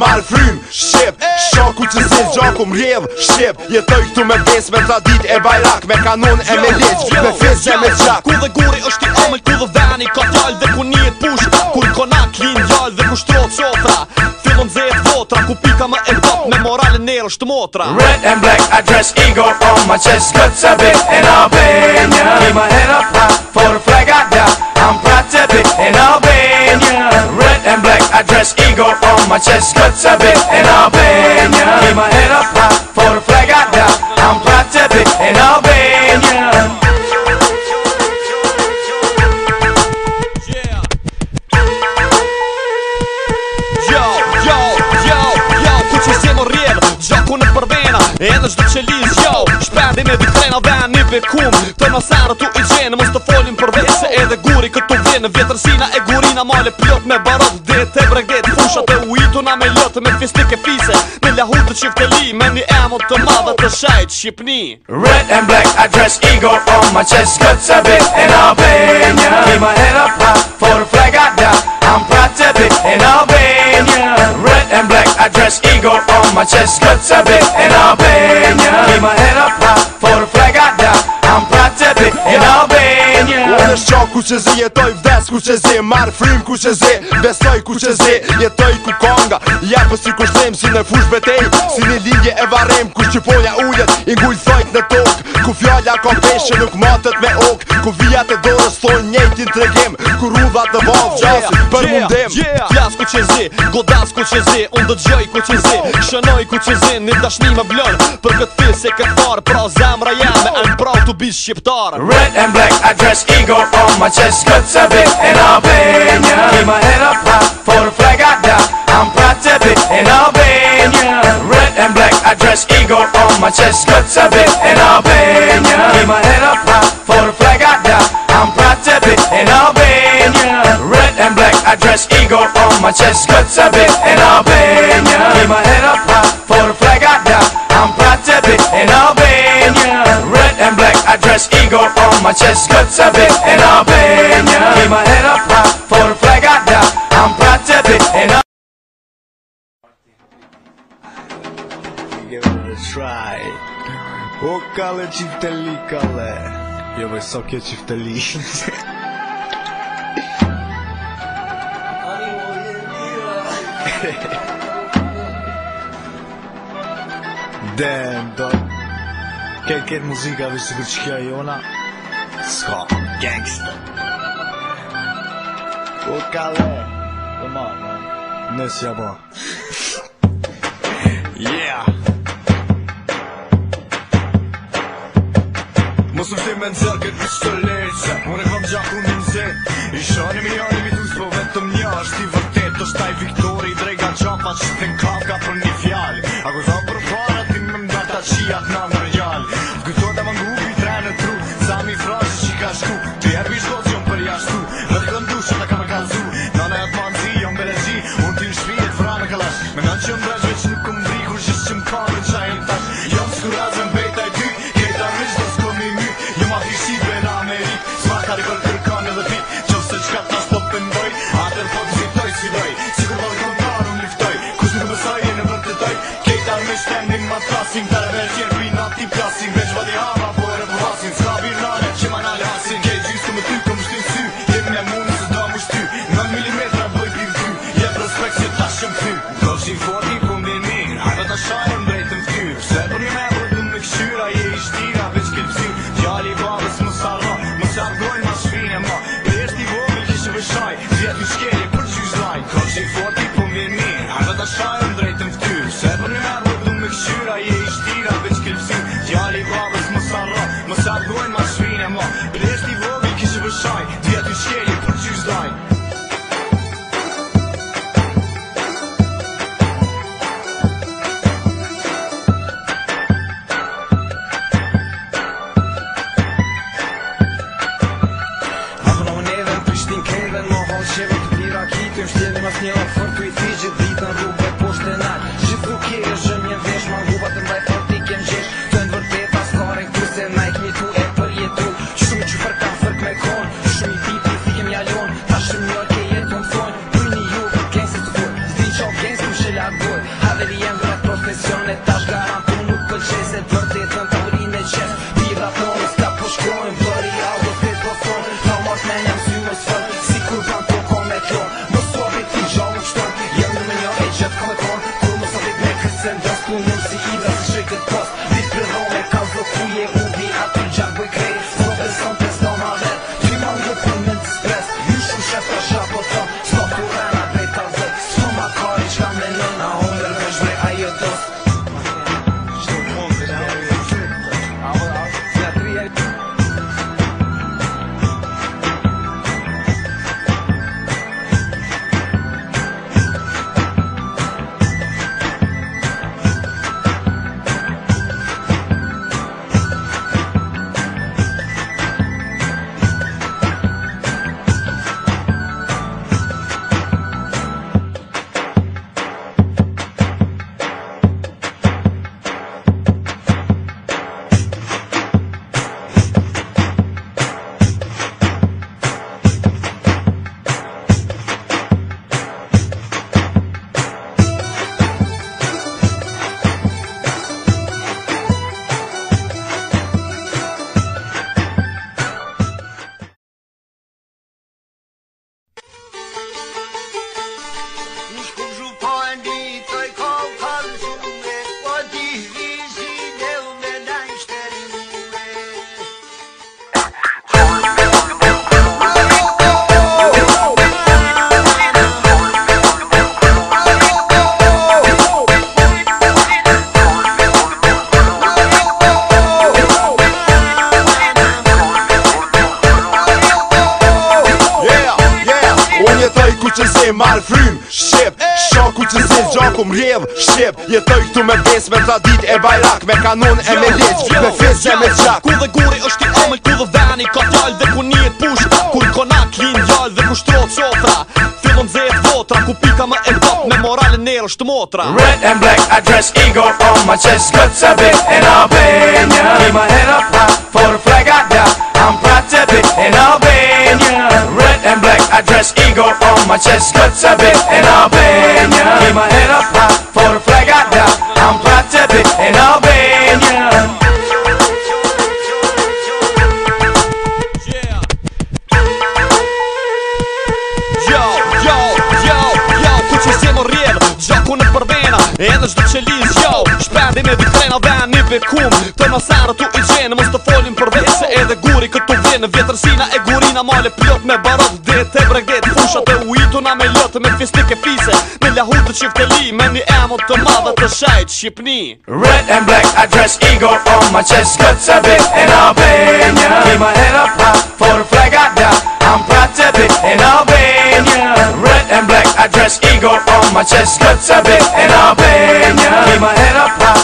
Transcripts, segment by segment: marë frim Shqep, shoku që se Gjaku më rjev Shqep, jetoj këtu me vdes Me tradit e bajrak, me kanon e me lec Me fez e me qak Ku dhe guri është i omel ku dhe veni ka tjall Dhe ku një e push Kur konak, klin jall Dhe ku shtrot sotra Filon zë votra, Ku pika më e pop Me moral nërë është motra Red and black I dress ego on my chest Këtë sa bit e na bëj Një head up një for Ma qesh këtë qe bitë e në venjën Ima e në patë, forë flegat da Am pratë qe bitë e në venjën Jo, jo, jo, jo, ku që se më rrjelë Gjoku në përvena, edhe qdo që lisë Jo, shpande me vitre në dhani për kumë Të masarë tu i gjenë, më të folin për vese Edhe guri këtu Në vjetërsina e gurina, male pjot me barot Dhe të bregdit, fushat e ujituna me lot Me fistike fise, me lahut të qifteli Me një emot të madhe të shajt, qipni Red and black, I dress ego on my chest Këtë se bit e në penjën Mi më herë pra, for flaga da Am pra të bitë e në penjën Red and black, I dress ego on my chest Këtë se bit e në penjën Mi më herë pra, for flaga da Am pra të bitë e në penjën është qoku që zi Jetoj vdes ku që zi Marë frim ku që zi Besoj ku që zi Jetoj ku konga Ja po si ku shtem Si në fush betej Si një linje e varem Ku që poja i Ingull thojt në tok Ku fjalla ka peshe Nuk matët me ok Ku vijat e dorës Thojnë i të regim Ku rudhat në vodhë, Gjasi për mundem Flas ku që zi Godas ku që zi Unë do gjoj ku që zi Shënoj ku që zi Një dashni me blon Për këtë se këtë far Pra zemra jam być się Red and black, I dress eagle on my chest Guts a bit in Albania Keep my head up high for the flag I die I'm proud to be in Albania Red and black, I dress eagle on my chest Guts a bit in Albania Keep my head up high for the flag I die I'm proud to be in Albania Red and black, I dress eagle on my chest Guts a bit in Albania Keep my head up high for the flag I die I'm proud to be in much ego on my chest, guts a bit, and I'll Keep my head up high for the flag I die. I'm proud to be, and i Give it a try. Okale çifteli kale. Ya wysokie çifteli. Damn, dog. Këtë këtë muzika vështë këtë qëkja jona Ska Gangsta Po kale Dhe në Nësë jabo Yeah Mosëm të në nëzër këtë për shtë lecë e kom gjak unë në I shonim i arim i tuzë Po vetëm një është i vërtet është taj viktori Drega qapa që të në kapka për një fjallë Ako thamë për para ti më mdata qia të në crossing the Algerian nas nie Fortu ku mrjev Shqip Jetoj këtu me pesme me tradit e bajrak Me kanon e me leq Me fis dhe me qak Ku dhe guri është i omel Ku dhe veni ka fjall Dhe ku njët push Ku i lin klin jall Dhe ku shtrot sofra Fillon zet votra Ku pika ma e pop Me morale nero është motra Red and black I dress ego on my chest Guts a bit in Albania Ki my head up high For the flag I die I'm proud to be in Albania Red and black I dress ego on my chest, guts a bit in Albania. With my head up high for the flag I die. I'm proud to be in Albania. Yo, yo, yo, yo, put your sim on real, jump on the verbena, and let's Të nësarë tu i gjenë Më s'të folin për vese E dhe guri këtu vjenë Vjetërsina e gurina Male pjot me barot Dete bregdet Fushat e ujtu Na me lëtë Me fistike fise Me lahut të qiftëli Me një emo të madhe të shajt Shqipni Red and black I dress ego on my chest Këtës e bit E në penjën Mi më herë pa For flaga da Am prate bit E në Red and black I dress ego on my chest Këtës e bit E në penjën Mi më herë pa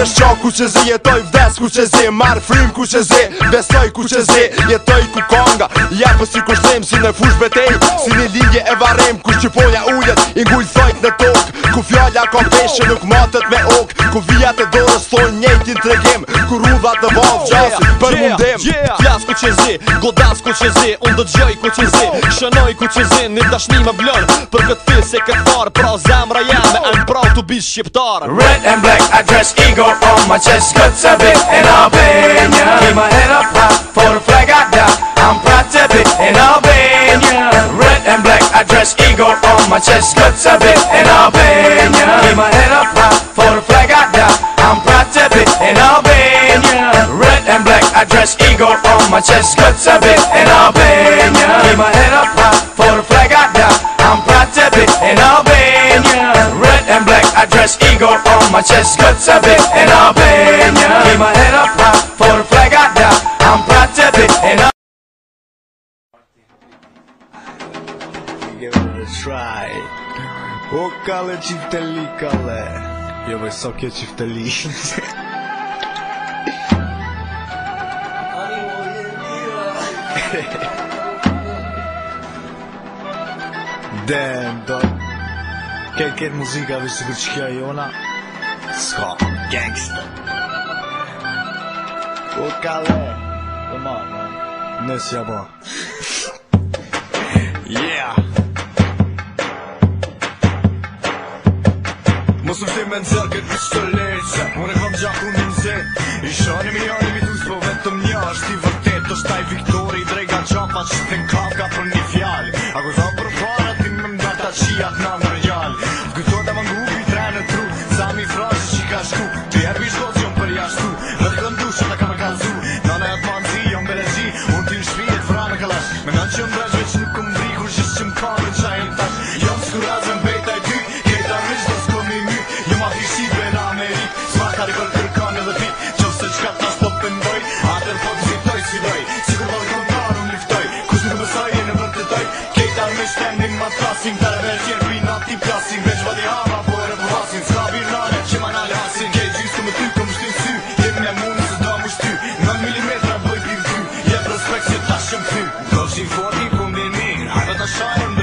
është qo ku që zi Jetoj vdes ku që zi Mar frim ku që zi Besoj ku që zi Jetoj ku konga Ja për po si ku shtem Si në fush betej Si një linje e varem Ku që poja ullet Ingull thojt në tok Ku fjalla kom peshe Nuk matët me ok Ku vijat e dore stojnë njëjtin të regim Ku rudat të vavë gjasit oh, për mundim Klas ku që zi, godas ku që zi Unë dë gjoj ku që zi, shënoj ku që zi Një dashni me blonë për këtë fi se këtë farë Pra zemra jam e anë prav të bisht shqiptar Red and black I dress ego on my chest Këtë se bit in a bin Kima head up for the flag I got I'm proud to be in Albania Red and black I dress ego on my chest Këtë se bit in a bin Kima head up for the flag I Canada. I'm proud to be an Albania. Red and black, I dress eagle on my chest. Good to be an Albania. Keep my head up high for the flag I die. I'm proud to be an Albania. Red and black, I dress eagle on my chest. Good to be an Albania. Keep my head up high for the flag I die. I'm proud to be an Albanian. Give it a try. O kale ci telikale. Я бы соки чифтали. Damn, dog. Qualquer música a ver se que aí ou não. Ska, gangster. O Calé. Come on, man. Nesse é bom. yeah. me në zërket në së të lejtë Se përre kom gjaku në në zetë I shani mi janë i mi po vetëm një është i vërtet është taj viktori i drejga të në kafka për një fjallë A ku tha për para ti me më nga ta qia të nana Se for from the need. I got a shine.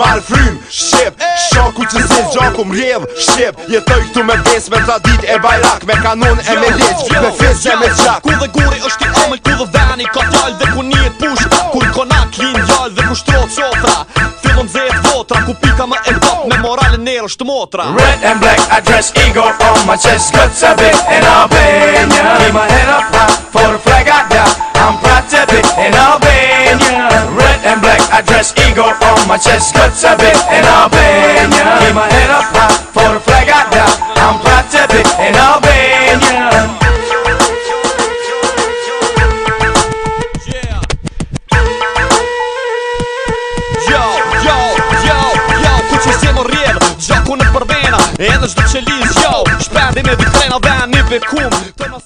marë frym shep shoku që si gjoku mrjev shep jetoj këtu me pesme, me dit e bajrak Me kanon e me leq, me fiz e me qak Ku dhe guri është i omel, ku dhe veni ka fjall dhe ku njët push Kur konak linë jall dhe ku shtrot sotra Fillon zet votra, ku pika më e top me morale nërë shtë motra Red and black, I dress ego on my chest Cuts a bit in Albania Keep my head up high, for a ma qëtë shkët që bit e në benja Një ma e në pra, for frega da Am pra që bit e në benja Edhe shdo që liz, jo Shpendi me vitrena dhe një vekum Të